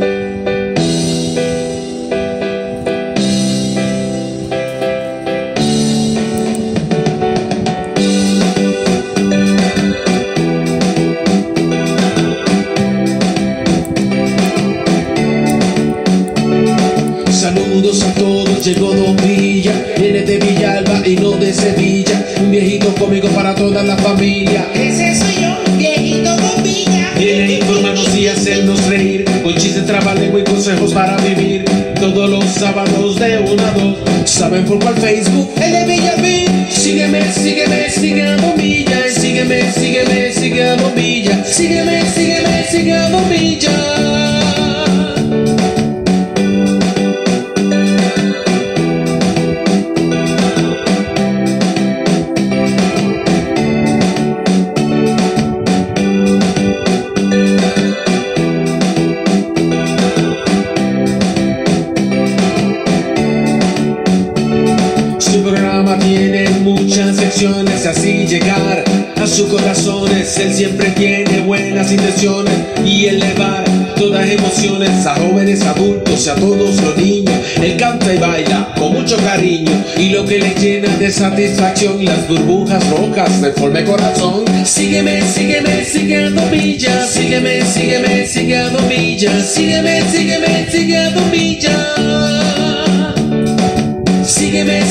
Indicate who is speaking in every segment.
Speaker 1: Bye.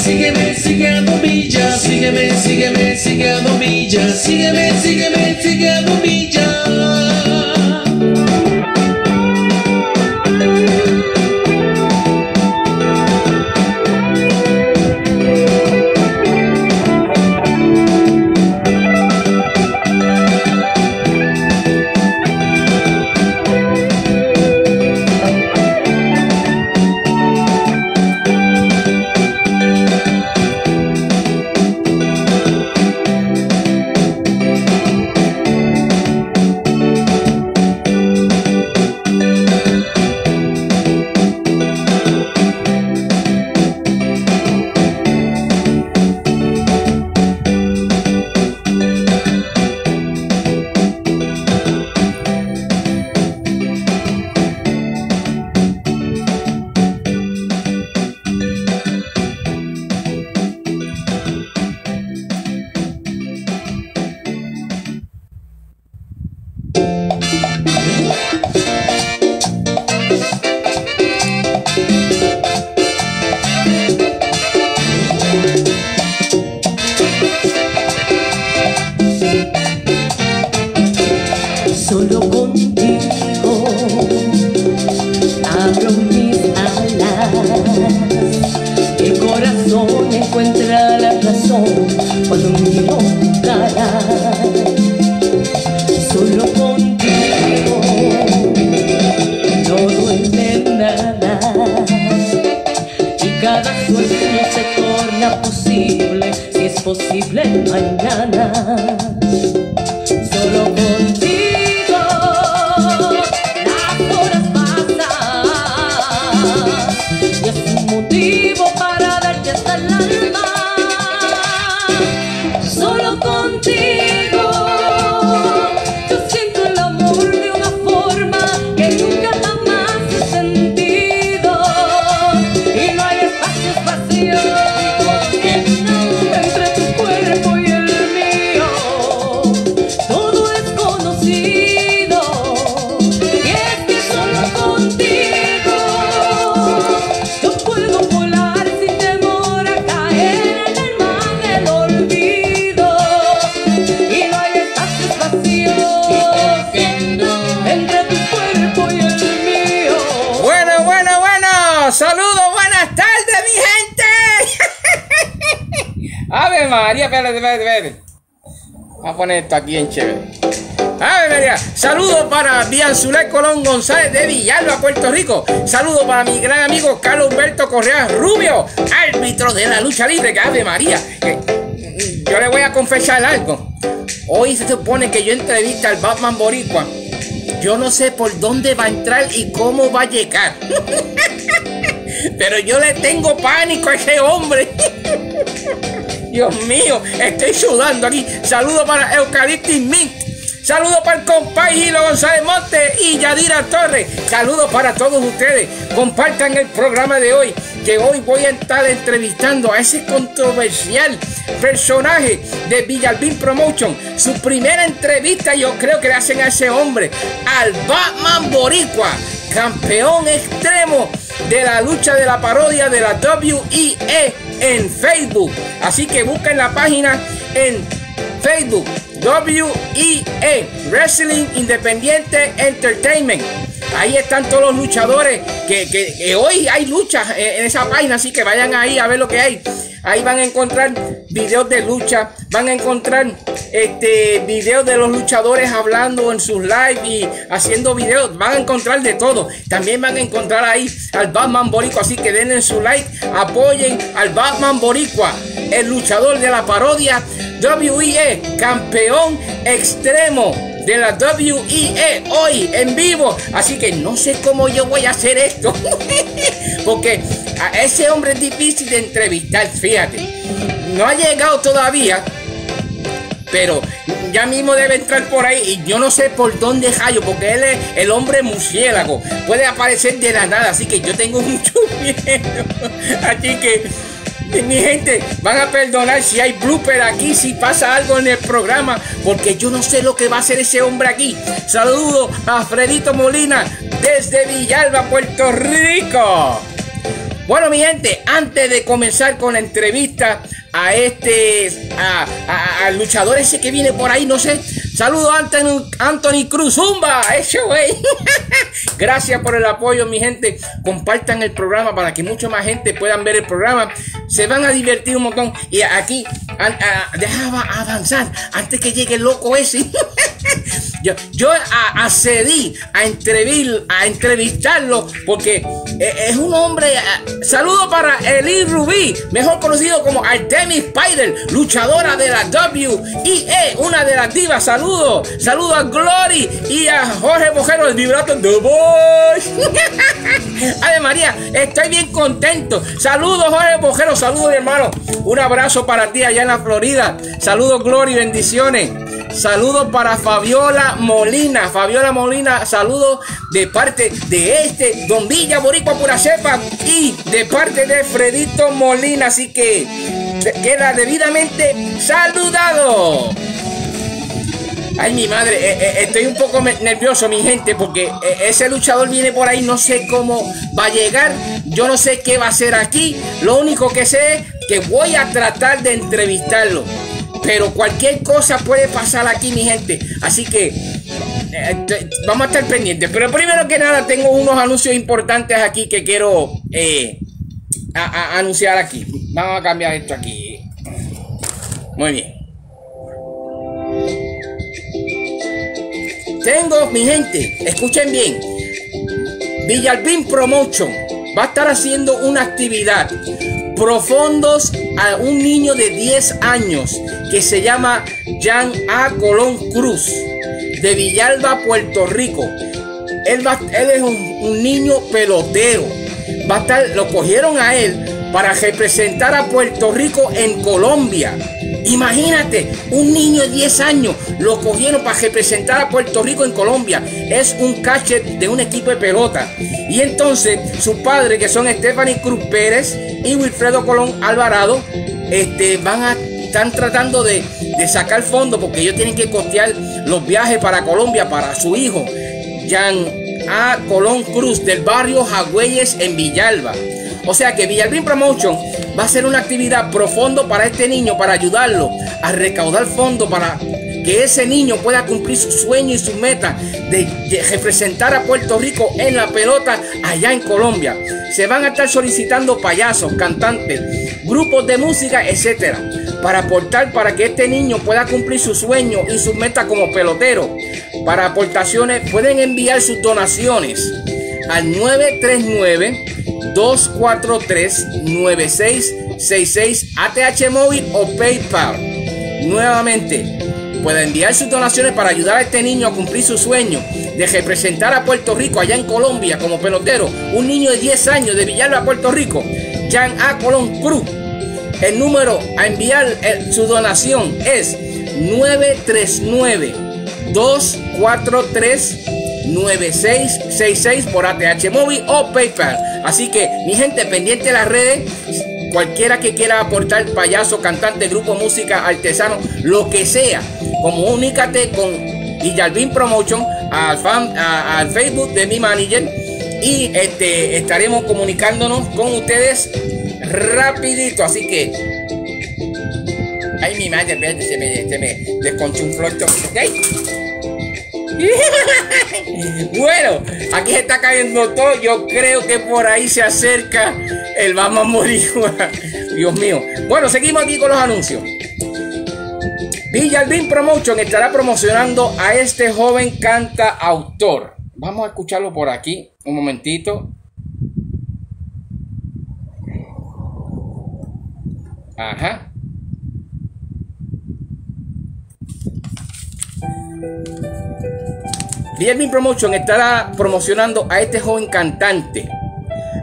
Speaker 1: sígueme, sígueme, milla, sígueme, sígueme, sígueme, milla, sígueme, sígueme, sígueme,
Speaker 2: milla. posible mañana.
Speaker 3: espérate, espérate, espérate. Vamos a poner esto aquí en chévere. A ver, mira. Saludos para Dian Zulay Colón González de Villalba, Puerto Rico. Saludos para mi gran amigo Carlos Humberto Correa Rubio, árbitro de la lucha libre, que Ave María. Mm, yo le voy a confesar algo. Hoy se supone que yo entrevista al Batman Boricua. Yo no sé por dónde va a entrar y cómo va a llegar. Pero yo le tengo pánico a ese hombre. Dios mío, estoy sudando aquí. Saludo para Eucaliptus Mint. Saludos para el compay Gilo González Monte y Yadira Torres. Saludos para todos ustedes. Compartan el programa de hoy, que hoy voy a estar entrevistando a ese controversial personaje de Villalbín Promotion. Su primera entrevista yo creo que le hacen a ese hombre, al Batman Boricua, campeón extremo de la lucha de la parodia de la WIE en Facebook. Así que busquen la página en Facebook WIE Wrestling Independiente Entertainment. Ahí están todos los luchadores que, que- hoy hay luchas en esa página, así que vayan ahí a ver lo que hay. Ahí van a encontrar videos de lucha, van a encontrar este videos de los luchadores hablando en sus live y haciendo videos, van a encontrar de todo. También van a encontrar ahí al Batman Boricua, así que denle su like, apoyen al Batman Boricua, el luchador de la parodia WIE, campeón extremo de la WIE hoy en vivo. Así que no sé cómo yo voy a hacer esto. Porque a ese hombre es difícil de entrevistar, fíjate. No ha llegado todavía. Pero ya mismo debe entrar por ahí y yo no sé por dónde hallo, porque él es el hombre murciélago. Puede aparecer de la nada, así que yo tengo mucho miedo. Así que mi gente, van a perdonar si hay blooper aquí, si pasa algo en el programa, porque yo no sé lo que va a hacer ese hombre aquí. Saludo a Fredito Molina desde Villalba, Puerto Rico. Bueno, mi gente, antes de comenzar con la entrevista a este, a- a- luchador ese que viene por ahí, no sé. Saludo a Anthony, Anthony Cruz, Zumba, eso, güey. Gracias por el apoyo, mi gente. Compartan el programa para que mucha más gente puedan ver el programa. Se van a divertir un montón. Y aquí, a- dejaba avanzar antes que llegue el loco ese. Yo, yo a- accedí a, a entrevistarlo porque eh, es un hombre. eh, saludo para Eli Rubí, mejor conocido como Artemis Spider, luchadora de la WIE, una de las divas. Saludos, saludo a Glory y a Jorge Bojero, el vibrato de Boys. Ave María, estoy bien contento. Saludos, Jorge Bojero, saludos, hermano. Un abrazo para ti allá en la Florida. Saludos, Glory, bendiciones. Saludos para Fabiola Molina. Fabiola Molina, saludos de parte de este Don Villa Boricua Pura y de parte de Fredito Molina. Así que queda debidamente saludado. Ay, mi madre, eh, eh, estoy un poco nervioso, mi gente, porque eh, ese luchador viene por ahí, no sé cómo va a llegar, yo no sé qué va a hacer aquí, lo único que sé es que voy a tratar de entrevistarlo, pero cualquier cosa puede pasar aquí, mi gente, así que eh, vamos a estar pendientes, pero primero que nada tengo unos anuncios importantes aquí que quiero eh, a- anunciar aquí, vamos a cambiar esto aquí, muy bien. Tengo, mi gente, escuchen bien. Villalpín Promotion va a estar haciendo una actividad. Profundos a un niño de 10 años que se llama Jan A. Colón Cruz de Villalba, Puerto Rico. Él, va, él es un, un niño pelotero. Va a estar, lo cogieron a él para representar a Puerto Rico en Colombia. Imagínate, un niño de 10 años lo cogieron para representar a Puerto Rico en Colombia. Es un catcher de un equipo de pelota. Y entonces sus padres, que son Stephanie Cruz Pérez y Wilfredo Colón Alvarado, este, van a, están tratando de, de sacar fondos porque ellos tienen que costear los viajes para Colombia para su hijo, Jan A. Colón Cruz, del barrio Jagüeyes en Villalba. O sea que Villalbín Promotion va a hacer una actividad profundo para este niño, para ayudarlo a recaudar fondos para que ese niño pueda cumplir su sueño y su meta de representar a Puerto Rico en la pelota allá en Colombia. Se van a estar solicitando payasos, cantantes, grupos de música, etcétera, para aportar para que este niño pueda cumplir su sueño y su meta como pelotero. Para aportaciones pueden enviar sus donaciones al 939 243-9666 ATH móvil o PayPal. Nuevamente, puede enviar sus donaciones para ayudar a este niño a cumplir su sueño de representar a Puerto Rico allá en Colombia como pelotero. Un niño de 10 años de Villalba, Puerto Rico, Jan A. Colón Cruz. El número a enviar eh, su donación es 939 243-9666 por ATH Móvil o PayPal. Así que, mi gente, pendiente de las redes, cualquiera que quiera aportar payaso, cantante, grupo, música, artesano, lo que sea, comunícate con Villalbín Promotion al, fan, al Facebook de mi manager y este, estaremos comunicándonos con ustedes rapidito. Así que Ay, mi madre, se me, se me desconchunfló esto. ¡Ay! bueno, aquí se está cayendo todo. Yo creo que por ahí se acerca el vamos a morir. Dios mío. Bueno, seguimos aquí con los anuncios. Villalbín Promotion estará promocionando a este joven canta autor. Vamos a escucharlo por aquí. Un momentito. Ajá. Villalbín Promotion estará promocionando a este joven cantante,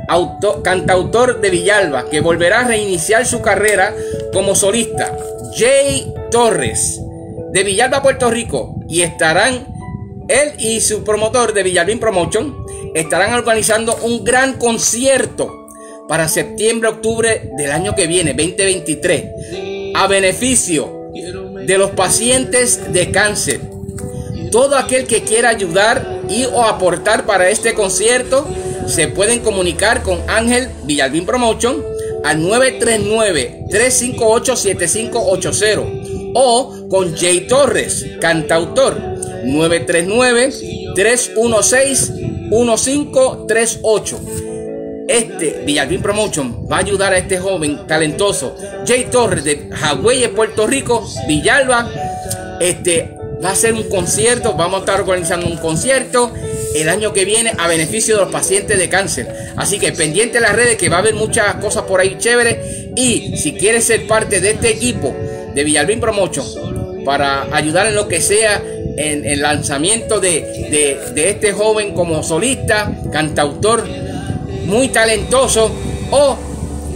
Speaker 3: auto- cantautor de Villalba, que volverá a reiniciar su carrera como solista, Jay Torres, de Villalba, Puerto Rico, y estarán él y su promotor de Villalbín Promotion estarán organizando un gran concierto para septiembre-octubre del año que viene, 2023, a beneficio de los pacientes de cáncer. Todo aquel que quiera ayudar y o aportar para este concierto se pueden comunicar con Ángel Villalbín Promotion al 939-358-7580 o con Jay Torres, cantautor, 939-316-1538. Este Villalbín Promotion va a ayudar a este joven talentoso Jay Torres de Hawái, Puerto Rico, Villalba. Este va a ser un concierto, vamos a estar organizando un concierto el año que viene a beneficio de los pacientes de cáncer. Así que pendiente de las redes que va a haber muchas cosas por ahí chéveres. Y si quieres ser parte de este equipo de Villalbín Promotion para ayudar en lo que sea en el lanzamiento de, de- de este joven como solista, cantautor, muy talentoso o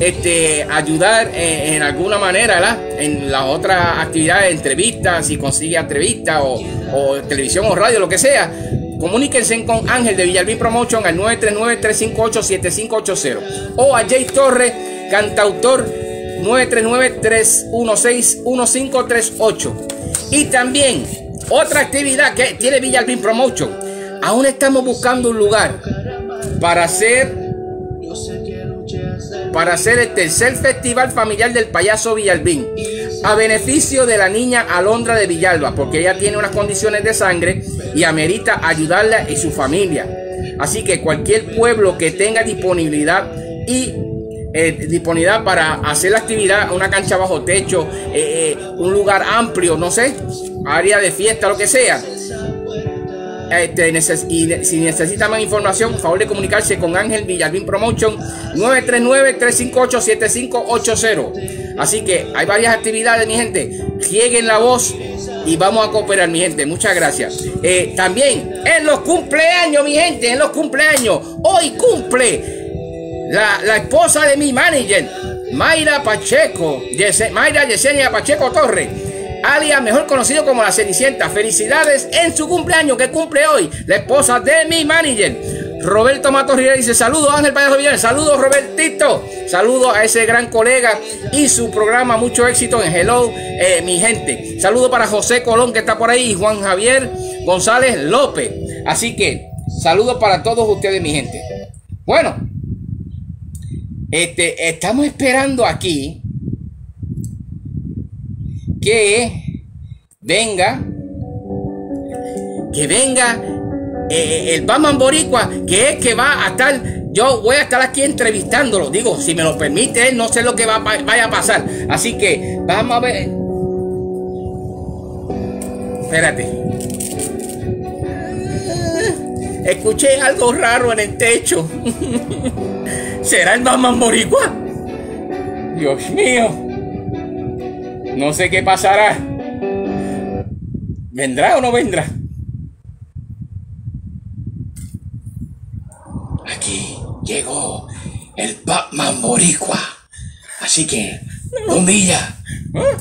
Speaker 3: este, ayudar en, en alguna manera ¿verdad? en las otras actividades, entrevistas, si consigue entrevistas o, o televisión o radio, lo que sea. Comuníquense con Ángel de Villalbín Promotion al 939-358-7580 o a Jay Torres, cantautor 939-316-1538. Y también otra actividad que tiene Villalbín Promotion. Aún estamos buscando un lugar para hacer para hacer el tercer festival familiar del payaso Villalbín a beneficio de la niña Alondra de Villalba porque ella tiene unas condiciones de sangre y amerita ayudarla y su familia. Así que cualquier pueblo que tenga disponibilidad y eh, disponibilidad para hacer la actividad una cancha bajo techo eh, eh, un lugar amplio no sé área de fiesta lo que sea este, y si necesita más información, por favor de comunicarse con Ángel Villalbín Promotion 939-358-7580. Así que hay varias actividades, mi gente. Rieguen la voz y vamos a cooperar, mi gente. Muchas gracias. Eh, también en los cumpleaños, mi gente, en los cumpleaños. Hoy cumple la, la esposa de mi manager, Mayra Pacheco, Yese- Mayra Yesenia Pacheco Torres, alias mejor conocido como la Cenicienta. Felicidades en su cumpleaños que cumple hoy, la esposa de mi manager. Roberto Matos Rivera dice saludos Ángel Payaso Villar, saludos Robertito, saludos a ese gran colega y su programa, mucho éxito en Hello, eh, mi gente. Saludos para José Colón que está por ahí y Juan Javier González López. Así que saludos para todos ustedes, mi gente. Bueno, este, estamos esperando aquí que venga, que venga eh, el Batman Boricua, que es que va a estar, yo voy a estar aquí entrevistándolo, digo, si me lo permite no sé lo que va, vaya a pasar, así que vamos a ver, espérate, escuché algo raro en el techo, ¿será el Batman Boricua? Dios mío, no sé qué pasará. ¿Vendrá o no vendrá? Aquí llegó el Batman Boricua. Así que, bombilla,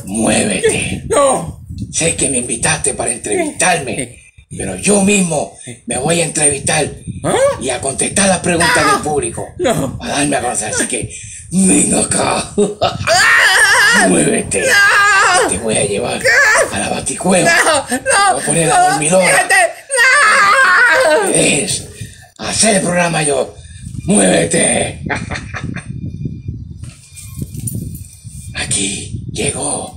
Speaker 3: muévete.
Speaker 4: No,
Speaker 5: sé que me invitaste para entrevistarme, pero yo mismo me voy a entrevistar
Speaker 3: ¿Ah?
Speaker 5: y a contestar las preguntas del público.
Speaker 3: No.
Speaker 5: Para darme a conocer. Así que, ven acá. Muévete. Te voy a llevar a la baticueva.
Speaker 3: No, no,
Speaker 5: voy a poner la
Speaker 3: no,
Speaker 5: dormidora.
Speaker 3: no.
Speaker 5: Es hacer el programa yo. Muévete. Aquí. Llegó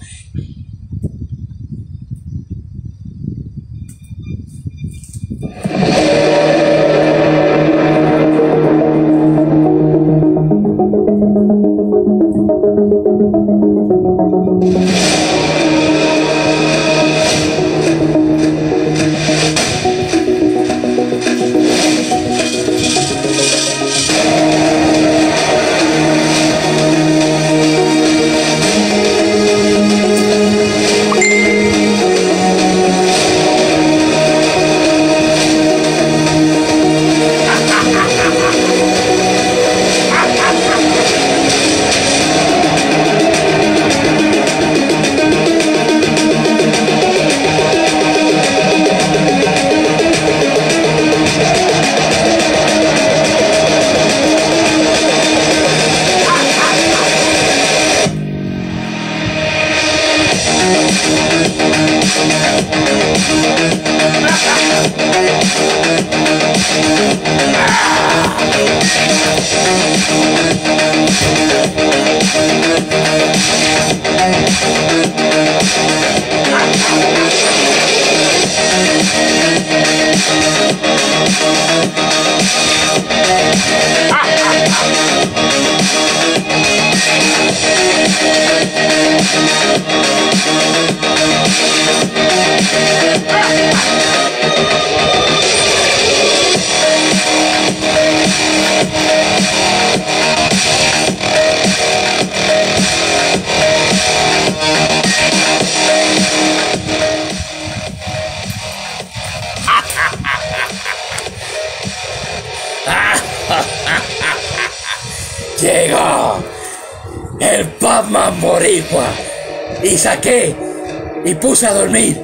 Speaker 5: a dormir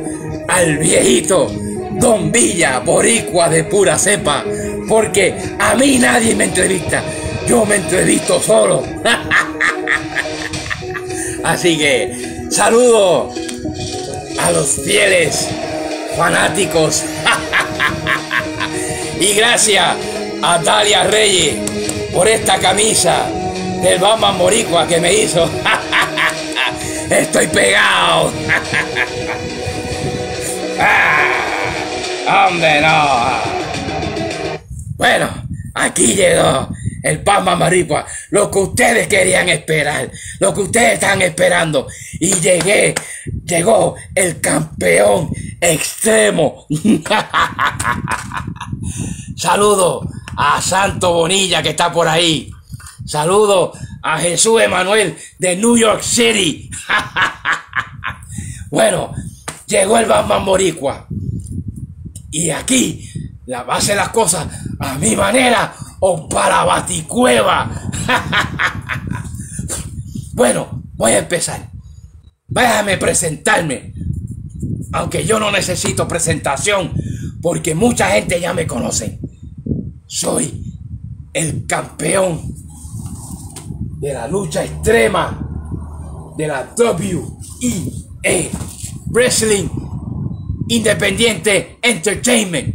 Speaker 5: al viejito Don Villa Boricua de pura cepa porque a mí nadie me entrevista, yo me entrevisto solo. Así que saludo a los fieles fanáticos y gracias a Dalia Reyes por esta camisa del Batman Boricua que me hizo. Estoy pegado. Ah, ¡Hombre, no! Bueno, aquí llegó el Batman Boricua. Lo que ustedes querían esperar. Lo que ustedes están esperando. Y llegué. Llegó el campeón extremo. Saludo a Santo Bonilla que está por ahí. Saludo a Jesús Emanuel de New York City. bueno, llegó el Batman Boricua. Y aquí la a hacer las cosas a mi manera o para Baticueva. bueno, voy a empezar. Déjame presentarme. Aunque yo no necesito presentación, porque mucha gente ya me conoce. Soy el campeón de la lucha extrema de la WEA Wrestling Independiente Entertainment.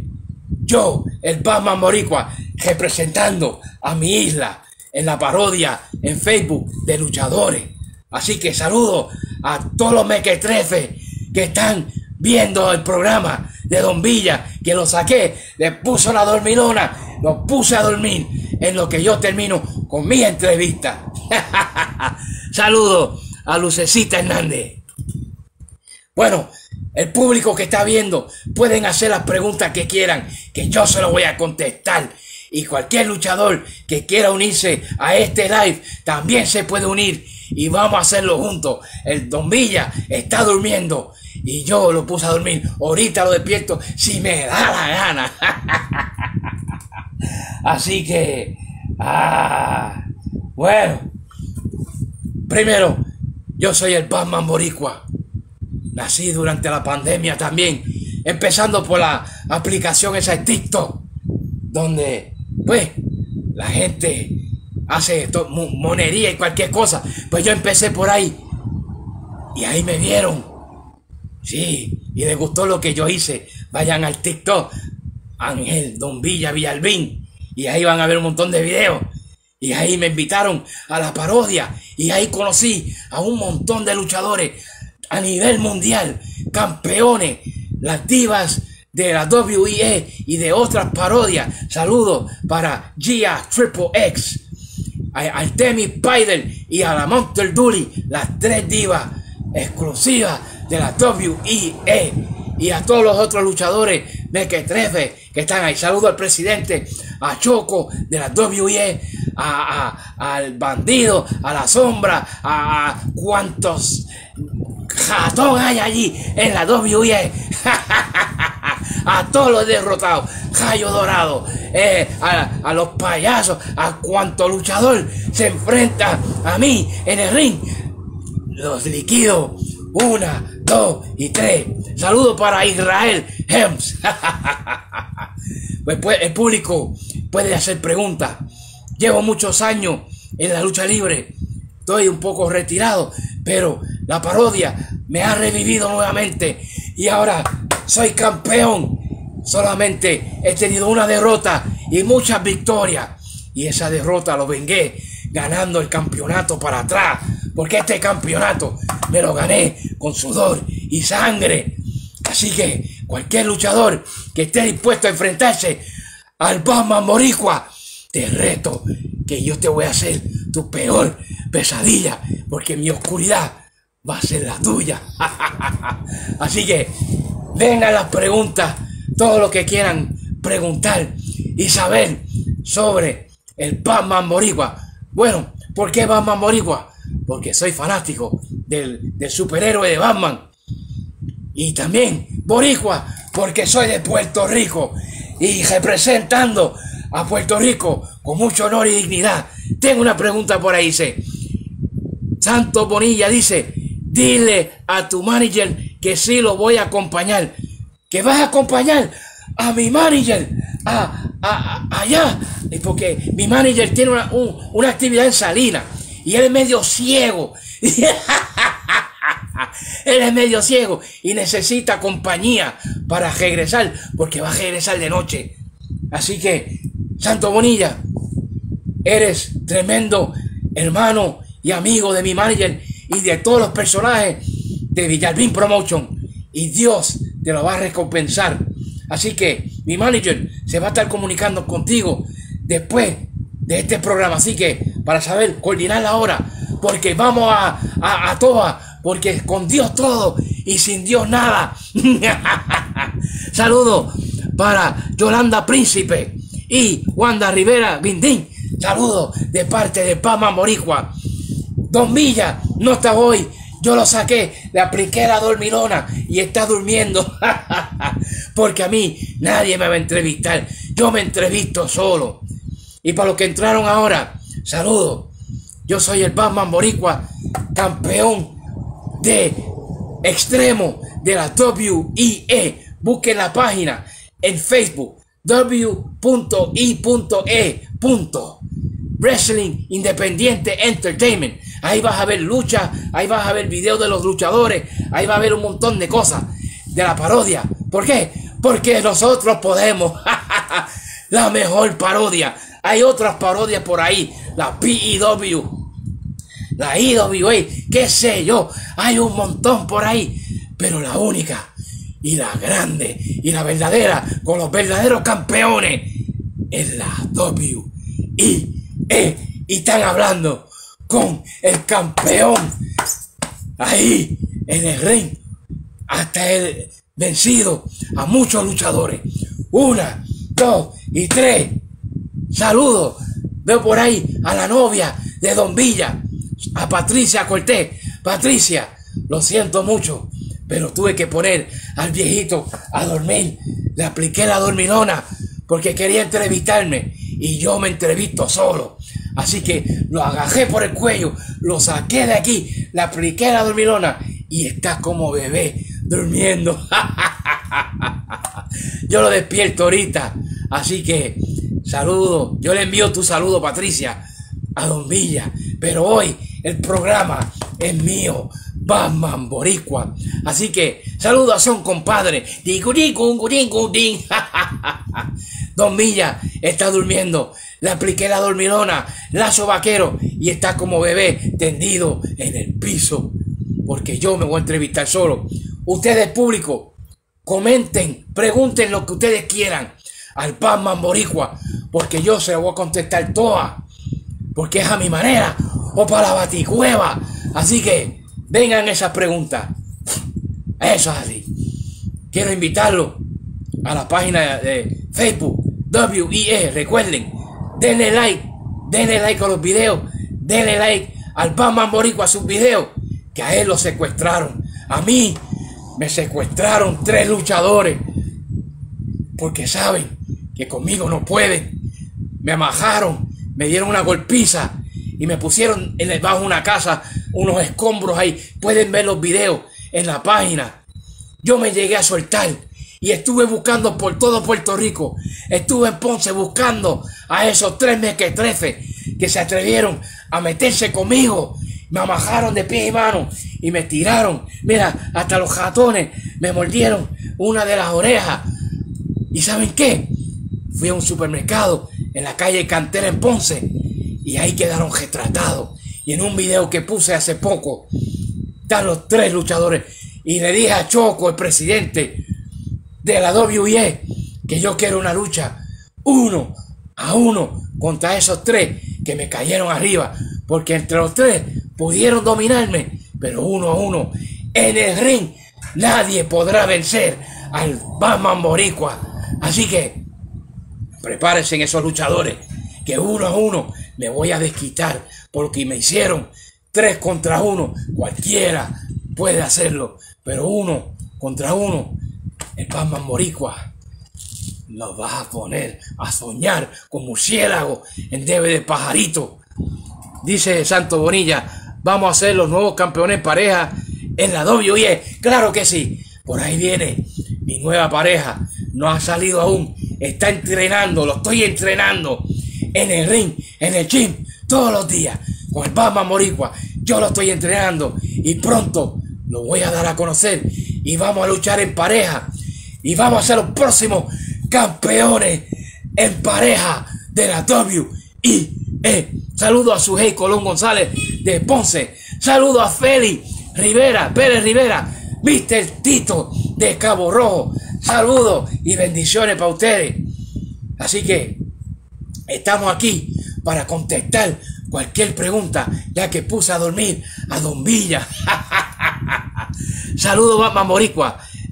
Speaker 5: Yo, el Batman Moricua, representando a mi isla en la parodia en Facebook de luchadores. Así que saludo a todos los mequetrefes que están viendo el programa de Don Villa, que lo saqué, le puso la dormilona, lo puse a dormir en lo que yo termino con mi entrevista. Saludo a Lucecita Hernández. Bueno, el público que está viendo pueden hacer las preguntas que quieran, que yo se lo voy a contestar. Y cualquier luchador que quiera unirse a este live también se puede unir y vamos a hacerlo juntos. El Don Villa está durmiendo y yo lo puse a dormir. Ahorita lo despierto si me da la gana. Así que, ah, bueno, primero, yo soy el Batman Boricua. Nací durante la pandemia también, empezando por la aplicación esa de TikTok, donde, pues, la gente hace to- mo- monería y cualquier cosa. Pues yo empecé por ahí y ahí me vieron. Sí, y les gustó lo que yo hice. Vayan al TikTok, Ángel Don Villa Villalbín, y ahí van a ver un montón de videos. Y ahí me invitaron a la parodia, y ahí conocí a un montón de luchadores a nivel mundial, campeones, las divas de la WIE y de otras parodias. Saludos para Gia Triple X, a Artemis Spider y a la Monster Dooley, las tres divas exclusivas de la WIE y a todos los otros luchadores mequetrefes que están ahí. Saludo al presidente, a Choco de la WIE, a, a- al bandido, a la sombra, a, a cuantos hay allí en la WIE. a todos los derrotados, Jayo Dorado, eh, a, los payasos, a cuanto luchador se enfrenta a mí en el ring. Los liquido. Una, dos y tres. Saludos para Israel Hems. pues, pues, el público puede hacer preguntas. Llevo muchos años en la lucha libre. Estoy un poco retirado, pero la parodia me ha revivido nuevamente y ahora soy campeón. Solamente he tenido una derrota y muchas victorias. Y esa derrota lo vengué ganando el campeonato para atrás. Porque este campeonato me lo gané con sudor y sangre. Así que cualquier luchador que esté dispuesto a enfrentarse al Batman Boricua, te reto que yo te voy a hacer tu peor pesadilla. Porque mi oscuridad va a ser la tuya. Así que vengan las preguntas, todo lo que quieran preguntar y saber sobre el Batman Boricua. Bueno, ¿por qué Batman Boricua? Porque soy fanático del, del superhéroe de Batman. Y también Boricua, porque soy de Puerto Rico y representando a Puerto Rico con mucho honor y dignidad. Tengo una pregunta por ahí, dice. Santo Bonilla dice, dile a tu manager que sí lo voy a acompañar. Que vas a acompañar a mi manager a, a- allá. Porque mi manager tiene una, un- una actividad en Salinas y él es medio ciego. Él es medio ciego y necesita compañía para regresar, porque va a regresar de noche. Así que, Santo Bonilla, eres tremendo hermano y amigo de mi manager y de todos los personajes de Villalbín Promotion. Y Dios te lo va a recompensar. Así que mi manager se va a estar comunicando contigo después de este programa. Así que para saber coordinar la hora, porque vamos a, a, porque con Dios todo y sin Dios nada. Saludos para Yolanda Príncipe y Wanda Rivera Bindín. Saludos de parte de Pama Moricua. Don Villa no está hoy. Yo lo saqué, le apliqué la dormilona y está durmiendo. Porque a mí nadie me va a entrevistar. Yo me entrevisto solo. Y para los que entraron ahora, saludos. Yo soy el Batman Boricua, campeón de extremo de la WIE. Busquen la página en Facebook w.i.e. Wrestling Independiente Entertainment. Ahí vas a ver lucha, ahí vas a ver videos de los luchadores, ahí va a ver un montón de cosas de la parodia. ¿Por qué? Porque nosotros podemos. la mejor parodia. Hay otras parodias por ahí. La PEW, la IWA, qué sé yo. Hay un montón por ahí. Pero la única y la grande y la verdadera, con los verdaderos campeones, es la WIE. Y están hablando con el campeón ahí en el ring. Hasta el vencido a muchos luchadores. Una, dos y tres. Saludos. Veo por ahí a la novia de Don Villa, a Patricia Cortés. Patricia, lo siento mucho, pero tuve que poner al viejito a dormir. Le apliqué la dormilona porque quería entrevistarme y yo me entrevisto solo. Así que lo agarré por el cuello, lo saqué de aquí, le apliqué la dormilona y está como bebé durmiendo. Yo lo despierto ahorita. Así que saludo. Yo le envío tu saludo, Patricia, a Don Villa. Pero hoy el programa es mío. Batman Boricua. Así que saludos a son compadre. Don Villa está durmiendo. Le apliqué la dormilona, lazo vaquero y está como bebé tendido en el piso. Porque yo me voy a entrevistar solo. Ustedes, público, comenten, pregunten lo que ustedes quieran al Batman Boricua. Porque yo se lo voy a contestar todas. Porque es a mi manera. O para la baticueva. Así que vengan esas preguntas. Eso es así. Quiero invitarlo a la página de Facebook, WIE. Recuerden, denle like, denle like a los videos, denle like al Batman Boricua a sus videos, que a él lo secuestraron. A mí me secuestraron tres luchadores, porque saben que conmigo no pueden. Me amajaron, me dieron una golpiza y me pusieron en el bajo de una casa unos escombros ahí. Pueden ver los videos en la página. Yo me llegué a soltar y estuve buscando por todo Puerto Rico. Estuve en Ponce buscando a esos tres mequetrefes que se atrevieron a meterse conmigo. Me amajaron de pie y mano y me tiraron. Mira, hasta los ratones me mordieron una de las orejas. ¿Y saben qué? Fui a un supermercado en la calle Cantera en Ponce y ahí quedaron retratados. Y en un video que puse hace poco, están los tres luchadores. Y le dije a Choco, el presidente de la WIE, que yo quiero una lucha uno a uno contra esos tres que me cayeron arriba. Porque entre los tres pudieron dominarme, pero uno a uno en el ring nadie podrá vencer al Batman Boricua. Así que prepárense esos luchadores, que uno a uno me voy a desquitar porque me hicieron tres contra uno. Cualquiera puede hacerlo, pero uno contra uno, el Batman Boricua nos vas a poner a soñar con murciélago en debe de pajarito. Dice Santo Bonilla, vamos a ser los nuevos campeones pareja en la WWE. Claro que sí. Por ahí viene mi nueva pareja. No ha salido aún. Está entrenando, lo estoy entrenando en el ring, en el gym, todos los días. Con el Batman Moricua. Yo lo estoy entrenando y pronto lo voy a dar a conocer. Y vamos a luchar en pareja. Y vamos a ser los próximos campeones en pareja de la WIE. Saludo a Sujei Colón González de Ponce. Saludo a Feli Rivera, Pérez Rivera, Mr. Tito de Cabo Rojo. Saludos y bendiciones para ustedes. Así que estamos aquí para contestar cualquier pregunta, ya que puse a dormir a Don Villa. Saludos, Batman.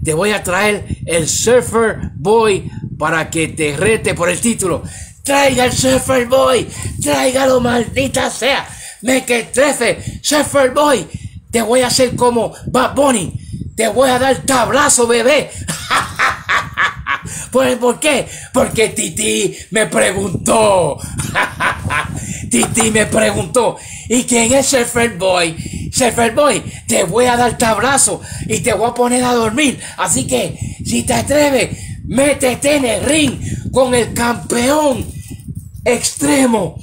Speaker 5: Te voy a traer el Surfer Boy para que te rete por el título. Traiga el Surfer Boy, tráigalo, maldita sea. Me que trefe, Surfer Boy. Te voy a hacer como Bad Bunny. Te voy a dar tablazo, bebé. Pues, ¿Por qué? Porque Titi me preguntó. Titi me preguntó. ¿Y quién es Surfer Boy? Surfer Boy, te voy a dar tabrazo y te voy a poner a dormir. Así que, si te atreves, métete en el ring con el campeón extremo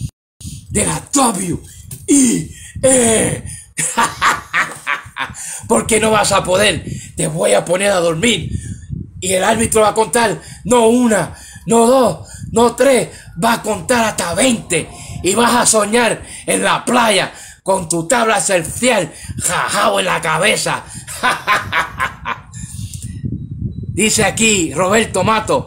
Speaker 5: de la W.I.E. Porque no vas a poder. Te voy a poner a dormir. Y el árbitro va a contar, no una, no dos, no tres, va a contar hasta 20. Y vas a soñar en la playa con tu tabla surfial jajao en la cabeza. Dice aquí Roberto Mato,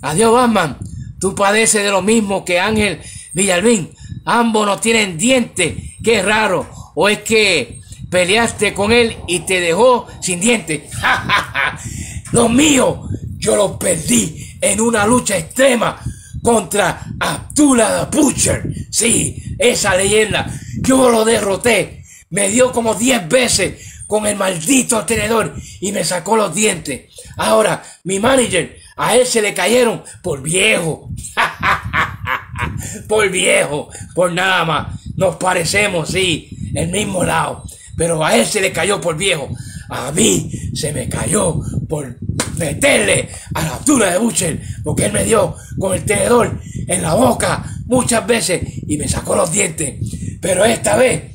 Speaker 5: adiós Batman, tú padeces de lo mismo que Ángel Villalbín. Ambos no tienen dientes, qué raro. O es que peleaste con él y te dejó sin dientes. Los míos, yo los perdí en una lucha extrema contra Abdullah the Butcher. Sí, esa leyenda. Yo lo derroté. Me dio como 10 veces con el maldito tenedor y me sacó los dientes. Ahora, mi manager, a él se le cayeron por viejo. por viejo, por nada más. Nos parecemos, sí, el mismo lado. Pero a él se le cayó por viejo. A mí se me cayó por meterle a la altura de Butcher, porque él me dio con el tenedor en la boca muchas veces y me sacó los dientes. Pero esta vez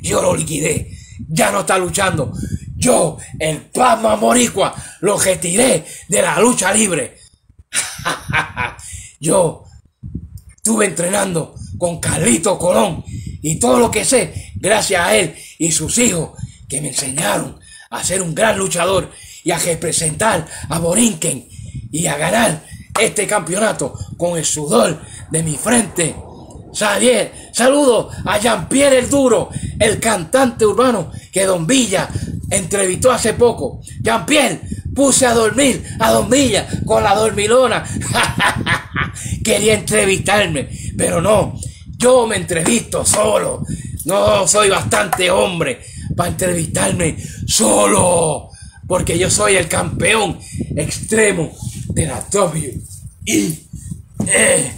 Speaker 5: yo lo liquidé. Ya no está luchando. Yo, el plasma moricua, lo retiré de la lucha libre. yo estuve entrenando con Carlito Colón y todo lo que sé, gracias a él y sus hijos, que me enseñaron a ser un gran luchador y a representar a Borinquen y a ganar este campeonato con el sudor de mi frente. Xavier, saludo a Jean-Pierre el Duro, el cantante urbano que Don Villa entrevistó hace poco. Jean-Pierre, puse a dormir a Don Villa con la dormilona. Quería entrevistarme, pero no, yo me entrevisto solo. No soy bastante hombre para entrevistarme solo, porque yo soy el campeón extremo de la W. Y, eh,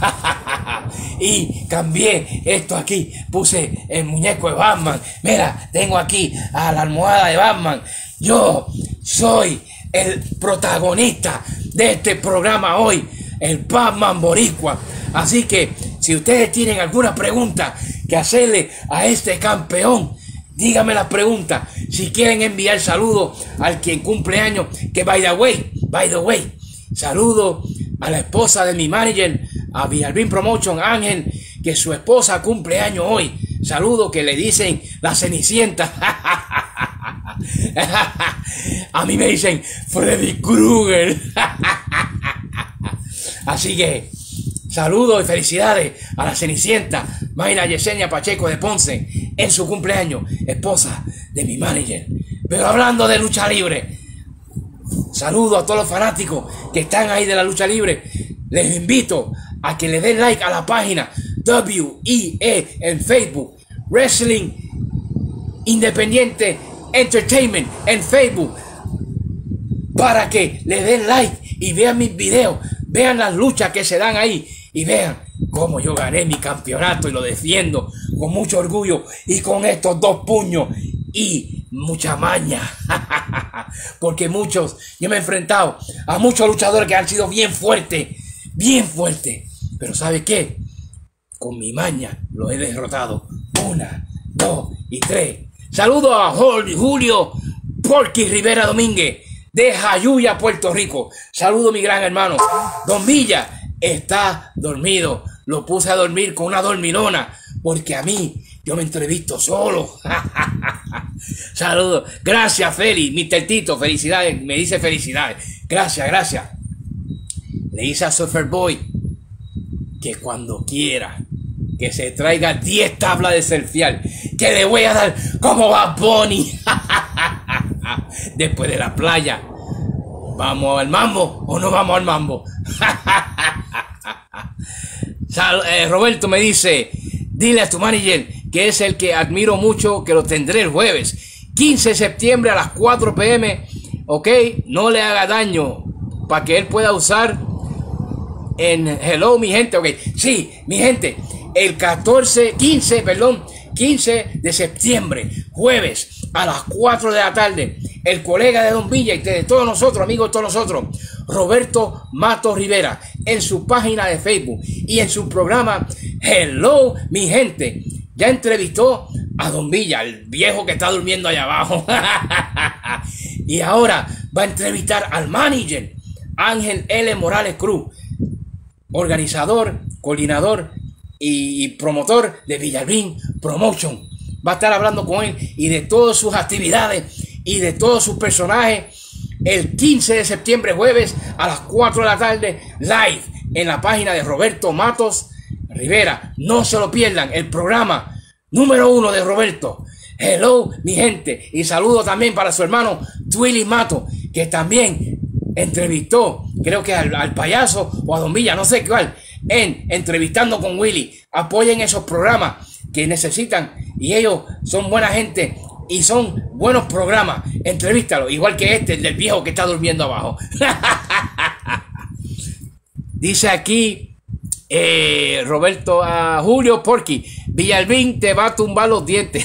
Speaker 5: y cambié esto aquí, puse el muñeco de Batman. Mira, tengo aquí a la almohada de Batman. Yo soy el protagonista de este programa hoy, el Batman Boricua. Así que si ustedes tienen alguna pregunta que hacerle a este campeón, díganme la pregunta. Si quieren enviar saludos al quien cumple años, que by the way, by the way, saludo a la esposa de mi manager, a Villalbín Promotion Ángel, que su esposa cumple años hoy. Saludo que le dicen la cenicienta. a mí me dicen Freddy Krueger. Así que saludos y felicidades a la Cenicienta, Mayra Yesenia Pacheco de Ponce, en su cumpleaños, esposa de mi manager. Pero hablando de lucha libre, saludo a todos los fanáticos que están ahí de la lucha libre. Les invito a que le den like a la página WIE en Facebook, Wrestling Independiente Entertainment en Facebook, para que le den like y vean mis videos, vean las luchas que se dan ahí y vean cómo yo gané mi campeonato y lo defiendo con mucho orgullo y con estos dos puños y mucha maña. Porque muchos, yo me he enfrentado a muchos luchadores que han sido bien fuertes, bien fuertes. Pero ¿sabe qué? Con mi maña lo he derrotado. Una, dos y tres. Saludo a Julio Porky Rivera Domínguez de Jayuya, Puerto Rico. Saludo mi gran hermano. Don Villa está dormido. Lo puse a dormir con una dormilona porque a mí yo me entrevisto solo. Saludos. Gracias, Feli. Mr. Tito, felicidades. Me dice felicidades. Gracias, gracias. Le dice a Surfer Boy que cuando quiera que se traiga 10 tablas de surfear, que le voy a dar como va Bonnie después de la playa. ¿Vamos al mambo o no vamos al mambo? Eh, Roberto me dice, dile a tu manager que es el que admiro mucho, que lo tendré el jueves. 15 de septiembre a las 4 pm, ok, no le haga daño para que él pueda usar en Hello, mi gente, ok. Sí, mi gente, el 14, 15, perdón, 15 de septiembre, jueves, a las 4 de la tarde, el colega de Don Villa y de todos nosotros, amigos de todos nosotros, Roberto Mato Rivera, en su página de Facebook y en su programa Hello, mi gente, ya entrevistó a Don Villa, el viejo que está durmiendo allá abajo. y ahora va a entrevistar al manager, Ángel L. Morales Cruz organizador, coordinador y promotor de Villalbín Promotion. Va a estar hablando con él y de todas sus actividades y de todos sus personajes el 15 de septiembre, jueves, a las 4 de la tarde, live en la página de Roberto Matos Rivera. No se lo pierdan, el programa número uno de Roberto. Hello, mi gente. Y saludo también para su hermano Twilly Mato, que también entrevistó, creo que al, al payaso o a Don Villa, no sé cuál, en Entrevistando con Willy. Apoyen esos programas que necesitan y ellos son buena gente y son buenos programas. Entrevístalo, igual que este, el del viejo que está durmiendo abajo. Dice aquí eh, Roberto a Julio Porky, Villalbín te va a tumbar los dientes.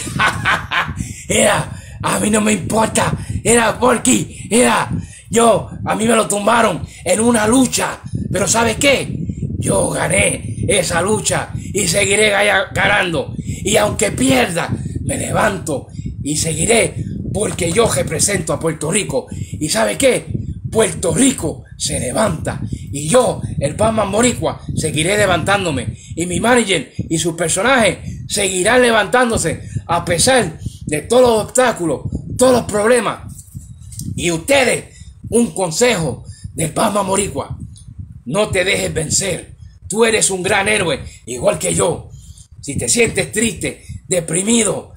Speaker 5: Era, A mí no me importa. Era Porky. Era. Yo, a mí me lo tumbaron en una lucha. Pero ¿sabes qué? Yo gané esa lucha y seguiré ganando. Y aunque pierda, me levanto y seguiré porque yo represento a Puerto Rico. ¿Y sabe qué? Puerto Rico se levanta y yo, el Batman Boricua, seguiré levantándome y mi manager y sus personajes seguirán levantándose a pesar de todos los obstáculos, todos los problemas. Y ustedes, un consejo del Batman Boricua, no te dejes vencer. Tú eres un gran héroe, igual que yo. Si te sientes triste, deprimido,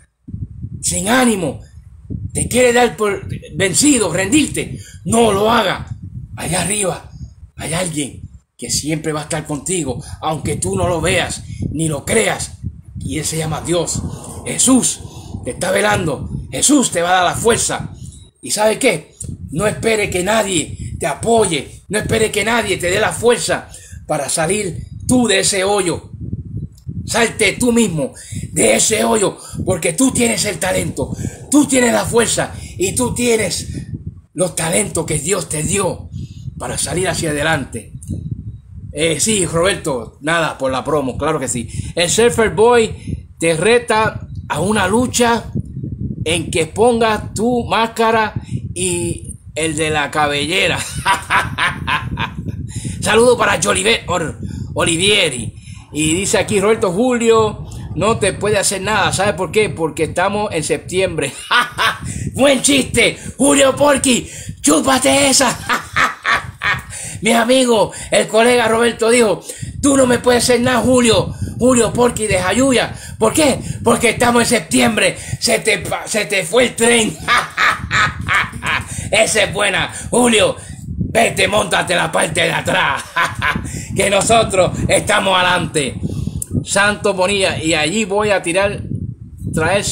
Speaker 5: sin ánimo, te quiere dar por vencido, rendirte, no lo haga. Allá arriba hay alguien que siempre va a estar contigo, aunque tú no lo veas ni lo creas. Y él se llama Dios. Jesús te está velando. Jesús te va a dar la fuerza. ¿Y sabe qué? No espere que nadie te apoye. No espere que nadie te dé la fuerza para salir tú de ese hoyo. Salte tú mismo de ese hoyo porque tú tienes el talento, tú tienes la fuerza y tú tienes los talentos que Dios te dio para salir hacia adelante. Eh, sí, Roberto, nada por la promo, claro que sí. El Surfer Boy te reta a una lucha en que pongas tu máscara y el de la cabellera. Saludo para Jolivet Olivieri. Y dice aquí Roberto Julio, no te puede hacer nada. ¿Sabe por qué? Porque estamos en septiembre. Buen chiste, Julio Porky, chúpate esa. Mi amigo, el colega Roberto dijo, tú no me puedes hacer nada, Julio. Julio Porky de Jayuya. ¿Por qué? Porque estamos en septiembre. Se te, se te fue el tren. Esa es buena. Julio, vete, montate la parte de atrás. Que nosotros estamos adelante. Santo Bonilla. Y allí voy a tirar, traer,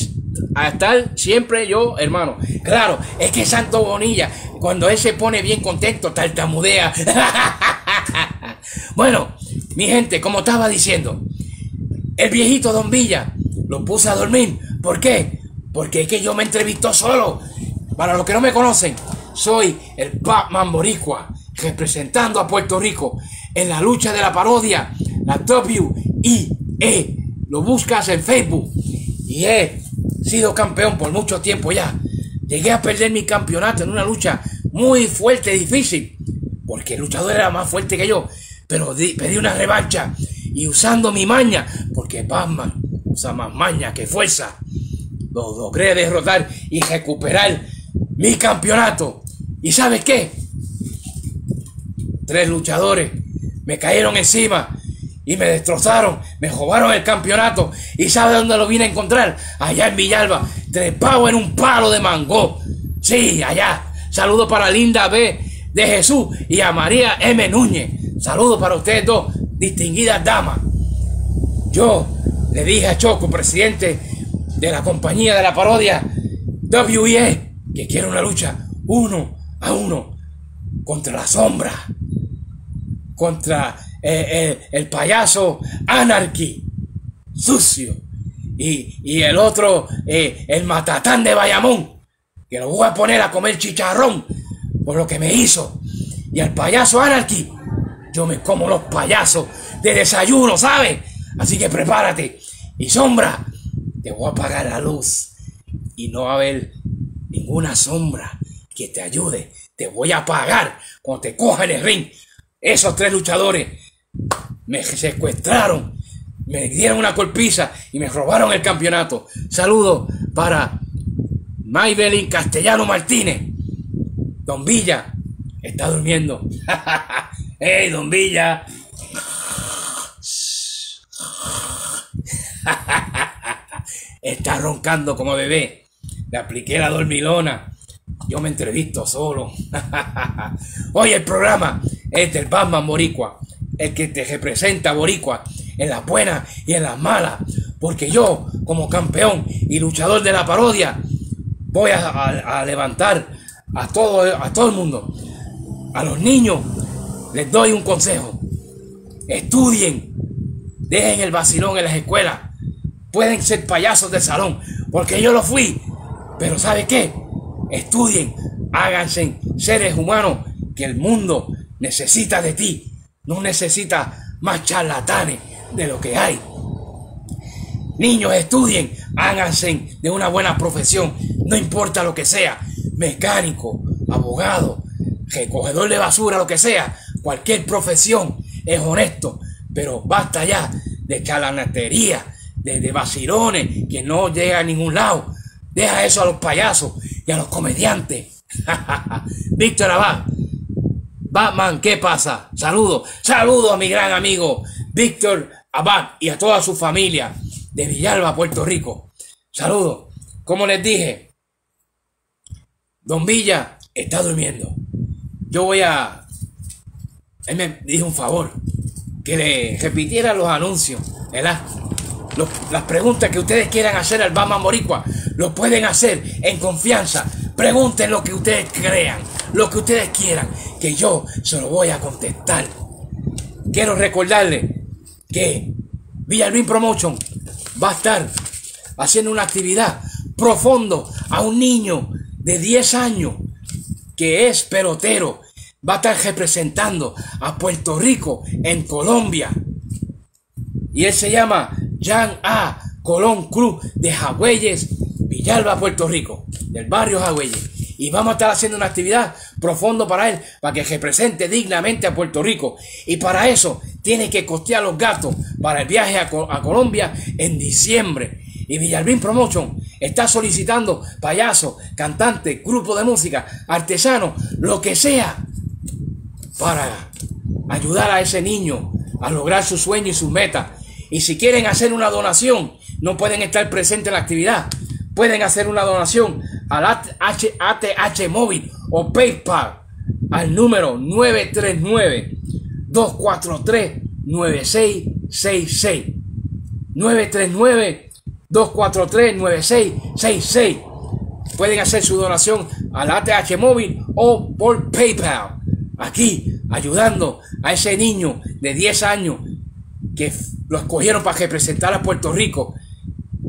Speaker 5: a estar siempre yo, hermano. Claro, es que Santo Bonilla, cuando él se pone bien contento, tartamudea. bueno, mi gente, como estaba diciendo, el viejito Don Villa lo puse a dormir. ¿Por qué? Porque es que yo me entrevistó solo. Para los que no me conocen, soy el Batman Boricua, representando a Puerto Rico en la lucha de la parodia, la WIE. Lo buscas en Facebook. Y he sido campeón por mucho tiempo ya. Llegué a perder mi campeonato en una lucha muy fuerte y difícil. Porque el luchador era más fuerte que yo. Pero pedí una revancha. Y usando mi maña. Porque Batman usa más maña que fuerza. Lo logré derrotar y recuperar mi campeonato. ¿Y sabes qué? Tres luchadores me cayeron encima y me destrozaron, me robaron el campeonato. ¿Y sabe dónde lo vine a encontrar? Allá en Villalba, trepado en un palo de mango. Sí, allá. Saludos para Linda B de Jesús y a María M. Núñez. Saludos para ustedes dos, distinguidas damas. Yo le dije a Choco, presidente de la compañía de la parodia WIE, que quiero una lucha uno a uno contra la sombra, contra eh, el, el payaso Anarchy, sucio, y, y el otro, eh, el matatán de Bayamón, que lo voy a poner a comer chicharrón por lo que me hizo. Y al payaso Anarchy, yo me como los payasos de desayuno, ¿sabes? Así que prepárate. Y sombra, te voy a apagar la luz. Y no va a haber ninguna sombra que te ayude. Te voy a apagar cuando te coja el ring. Esos tres luchadores me secuestraron, me dieron una golpiza y me robaron el campeonato. Saludos para Maybelline Castellano Martínez. Don Villa está durmiendo. ¡Hey, Don Villa! está roncando como bebé. Le apliqué la dormilona. Yo me entrevisto solo. Hoy el programa es del Batman Boricua, el que te representa Boricua en las buenas y en las malas. Porque yo, como campeón y luchador de la parodia, voy a, levantar a todo, a todo el mundo. A los niños les doy un consejo. Estudien. Dejen el vacilón en las escuelas. Pueden ser payasos de salón. Porque yo lo fui. Pero ¿sabe qué? Estudien, háganse seres humanos que el mundo necesita de ti. No necesita más charlatanes de lo que hay. Niños, estudien, háganse de una buena profesión, no importa lo que sea, mecánico, abogado, recogedor de basura, lo que sea, cualquier profesión es honesto, pero basta ya de charlatanería, de, de vacilones que no llega a ningún lado. Deja eso a los payasos y a los comediantes. Víctor Abad, Batman, ¿qué pasa? Saludos, saludos a mi gran amigo Víctor Abad y a toda su familia de Villalba, Puerto Rico. Saludos. Como les dije, Don Villa está durmiendo. Yo voy a... Él me dijo un favor, que le repitiera los anuncios, ¿verdad? Las preguntas que ustedes quieran hacer al Batman Boricua, lo pueden hacer en confianza. Pregunten lo que ustedes crean, lo que ustedes quieran, que yo se lo voy a contestar. Quiero recordarle que Villalbín Promotion va a estar haciendo una actividad profundo a un niño de 10 años que es pelotero. Va a estar representando a Puerto Rico en Colombia. Y él se llama Jan A. Colón Cruz de Jagüeyes, Villalba, Puerto Rico, del barrio Jagüeyes. Y vamos a estar haciendo una actividad profundo para él, para que represente dignamente a Puerto Rico. Y para eso tiene que costear los gastos para el viaje a, a Colombia en diciembre. Y Villalbín Promotion está solicitando payasos, cantantes, grupos de música, artesanos, lo que sea, para ayudar a ese niño a lograr su sueño y sus metas. Y si quieren hacer una donación, no pueden estar presentes en la actividad. Pueden hacer una donación al ATH, móvil o PayPal al número 939-243-9666. 939-243-9666. Pueden hacer su donación al ATH móvil o por PayPal. Aquí, ayudando a ese niño de 10 años que lo escogieron para representar a Puerto Rico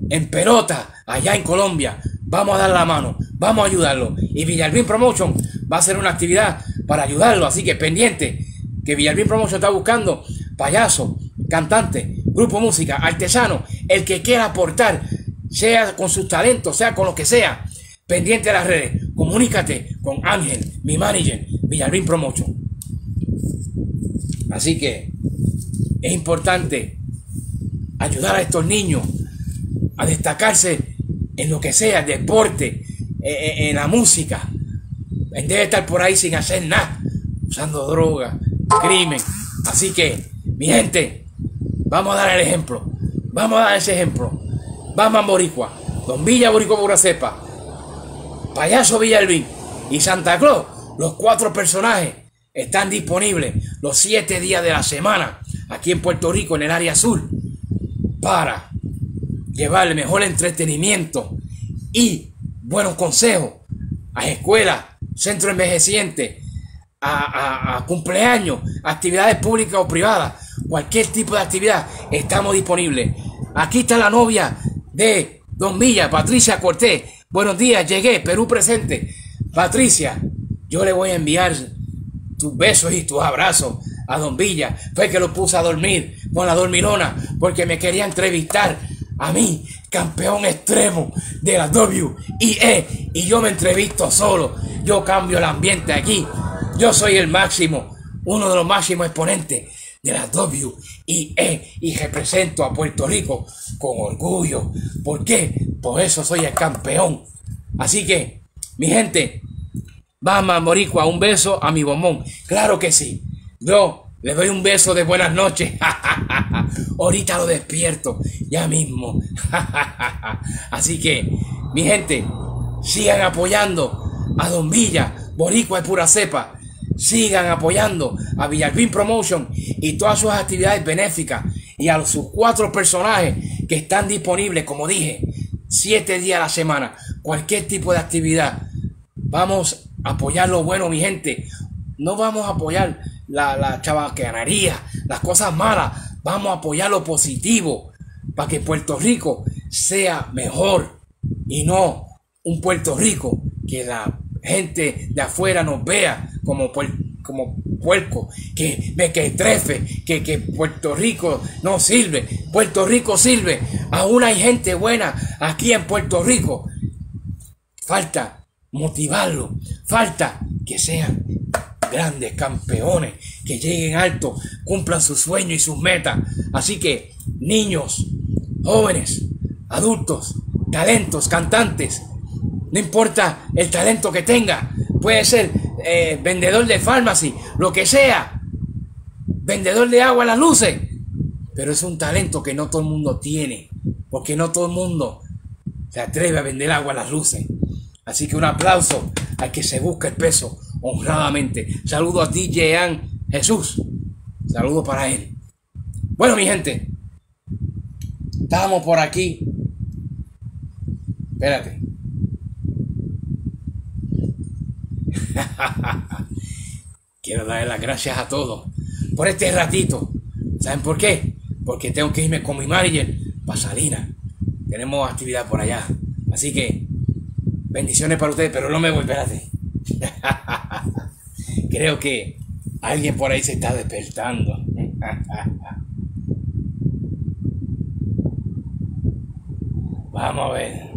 Speaker 5: en pelota allá en Colombia. Vamos a dar la mano, vamos a ayudarlo. Y Villalbín Promotion va a hacer una actividad para ayudarlo. Así que pendiente que Villalbín Promotion está buscando payaso, cantante, grupo música, artesano, el que quiera aportar, sea con sus talentos, sea con lo que sea. Pendiente de las redes, comunícate con Ángel, mi manager, Villalbín Promotion. Así que es importante ayudar a estos niños a destacarse en lo que sea, deporte, eh, eh, en la música. En debe estar por ahí sin hacer nada, usando droga, crimen. Así que, mi gente, vamos a dar el ejemplo. Vamos a dar ese ejemplo. Vamos Boricua, Don Villa Boricua Buracepa, Payaso Villalbín y Santa Claus, los cuatro personajes están disponibles los siete días de la semana aquí en Puerto Rico, en el área sur, para llevar el mejor entretenimiento y buenos consejos a escuelas, centros envejecientes, a, a- cumpleaños, actividades públicas o privadas, cualquier tipo de actividad, estamos disponibles. Aquí está la novia de Don Villa, Patricia Cortés. Buenos días, llegué, Perú presente. Patricia, yo le voy a enviar tus besos y tus abrazos a Don Villa. Fue que lo puse a dormir con la dormilona porque me quería entrevistar a mí, campeón extremo de la WIE. Y yo me entrevisto solo. Yo cambio el ambiente aquí. Yo soy el máximo, uno de los máximos exponentes de la WIE y represento a Puerto Rico con orgullo. ¿Por qué? Por eso soy el campeón. Así que, mi gente, Vamos, Moricua, un beso a mi bombón. Claro que sí. Yo le doy un beso de buenas noches. Ahorita lo despierto, ya mismo. Así que, mi gente, sigan apoyando a Don Villa, Boricua de pura cepa. Sigan apoyando a Villalbín Promotion y todas sus actividades benéficas y a sus cuatro personajes que están disponibles, como dije, siete días a la semana. Cualquier tipo de actividad. Vamos a apoyar lo bueno, mi gente. No vamos a apoyar la, la chabacanería, las cosas malas. Vamos a apoyar lo positivo para que Puerto Rico sea mejor y no un Puerto Rico que la gente de afuera nos vea como, puer- como puerco, que me que trefe, que, que Puerto Rico no sirve, Puerto Rico sirve, aún hay gente buena aquí en Puerto Rico. Falta motivarlo, falta que sean grandes campeones, que lleguen alto, cumplan sus sueños y sus metas. Así que, niños, jóvenes, adultos, talentos, cantantes, no importa el talento que tenga, puede ser eh, vendedor de farmacy, lo que sea, vendedor de agua a las luces, pero es un talento que no todo el mundo tiene, porque no todo el mundo se atreve a vender agua a las luces. Así que un aplauso al que se busca el peso honradamente. Saludo a DJ An Jesús. Saludo para él. Bueno, mi gente, estamos por aquí. Espérate. Quiero darle las gracias a todos por este ratito. ¿Saben por qué? Porque tengo que irme con mi manager para Salinas. Tenemos actividad por allá. Así que bendiciones para ustedes, pero no me voy, espérate. Creo que alguien por ahí se está despertando. Vamos a ver.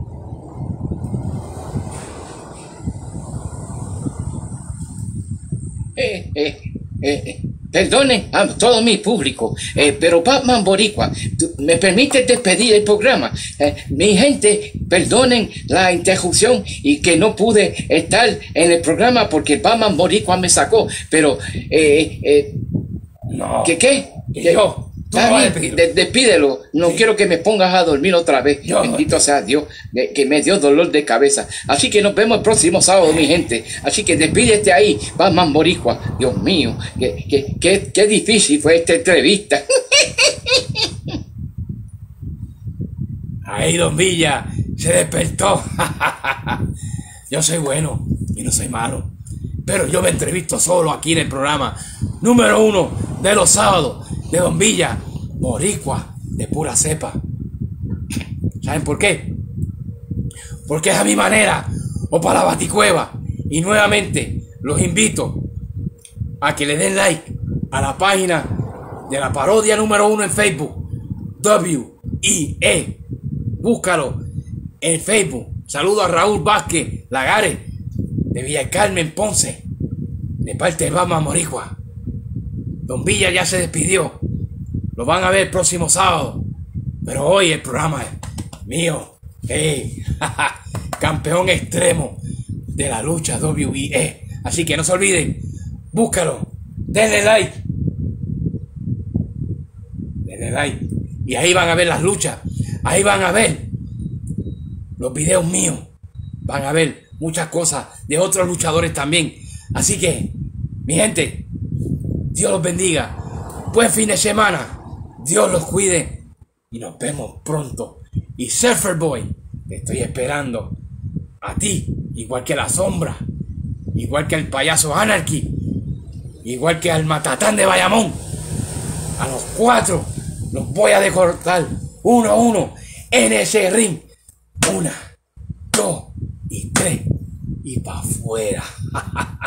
Speaker 4: Eh, eh, eh, perdone a todo mi público, eh, pero Batman Boricua, ¿me permite despedir el programa? Eh, mi gente, perdonen la interrupción y que no pude estar en el programa porque Batman Boricua me sacó, pero, eh, eh,
Speaker 5: No.
Speaker 4: ¿qué qué?
Speaker 5: Que
Speaker 4: ¿Qué?
Speaker 5: yo. Vas
Speaker 4: despídelo. No quiero que me pongas a dormir otra vez. Bendito sea Dios, que me dio dolor de cabeza. Así que nos vemos el próximo sábado, mi gente. Así que despídete ahí, Batman Boricua. Dios mío, qué, qué, qué, qué difícil fue esta entrevista.
Speaker 5: Ahí Don Villa se despertó. yo soy bueno y no soy malo. Pero yo me entrevisto solo aquí en el programa número uno de los sábados de Don Villa, Boricua, de pura cepa. ¿Saben por qué? Porque es a mi manera o para la baticueva. Y nuevamente los invito a que le den like a la página de la parodia número uno en Facebook. W-I-E. Búscalo en Facebook. Saludo a Raúl Vázquez Lagares de Villa Carmen Ponce. De parte de Bama Moricua. Don Villa ya se despidió. Lo van a ver el próximo sábado. Pero hoy el programa es mío. Hey, campeón extremo de la lucha WIE. Así que no se olviden, búscalo, denle like. Denle like. Y ahí van a ver las luchas. Ahí van a ver los videos míos. Van a ver muchas cosas de otros luchadores también. Así que, mi gente, Dios los bendiga. Buen fin de semana. Dios los cuide. Y nos vemos pronto. Y Surfer Boy, te estoy esperando. A ti, igual que la sombra. Igual que el payaso Anarchy. Igual que al matatán de Bayamón. A los cuatro los voy a decortar uno a uno en ese ring. Una, dos y tres. Y para afuera.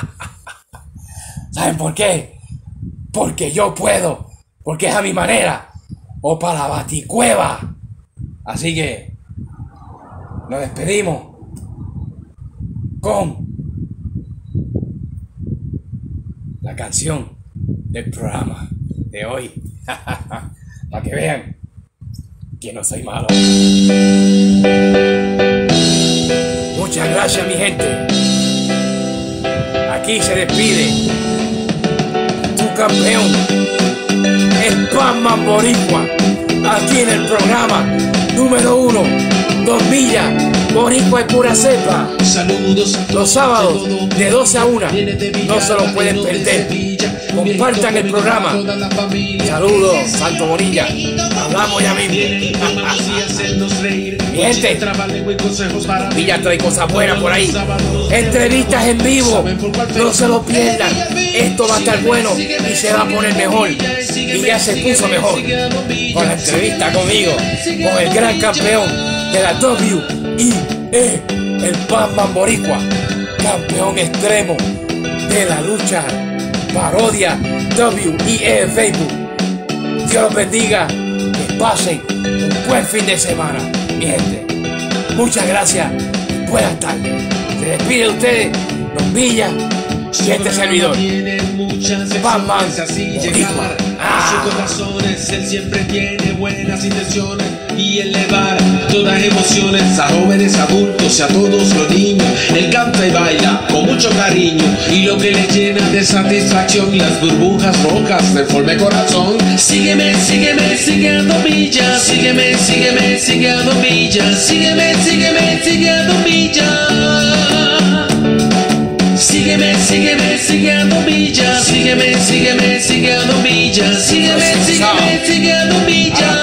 Speaker 5: ¿Saben por qué? Porque yo puedo. Porque es a mi manera. O para la baticueva. Así que nos despedimos con la canción del programa de hoy. Para que vean que no soy malo. Muchas gracias mi gente. Aquí se despide campeón, el Batman Boricua, aquí en el programa número uno, Dos Millas, Boricua y pura cepa.
Speaker 1: Saludos
Speaker 5: Los sábados de 12 a 1. No se lo pueden perder. Compartan el programa. Saludos, Santo Bonilla. Hablamos ya mismo. Mi gente, Villa trae cosas buenas por ahí. Entrevistas en vivo. No se lo pierdan. Esto va a estar bueno y se va a poner mejor. Y ya se puso mejor. Con la entrevista conmigo. Con el gran campeón de la WIE. el Batman Boricua, campeón extremo de la lucha parodia WIE Facebook. Dios los bendiga, que pasen un buen fin de semana, mi gente. Muchas gracias, buenas tardes. Se despide de ustedes, Don Villa y este servidor. Batman Boricua. Ah.
Speaker 1: a sus corazones. Él siempre tiene buenas intenciones y elevar todas emociones a jóvenes adultos y a todos los niños. Él canta y baila con mucho cariño y lo que le llena de satisfacción las burbujas rojas del forme corazón. Sígueme, sígueme, sigue a Villa, sígueme, sígueme, sigue a Villa, sígueme, sígueme, sigue a Villa. Sígueme, sígueme, sigue a Villa, sígueme, sígueme, sigue a sígueme, sígueme, sigue a Villa.